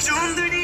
चुंदड़ी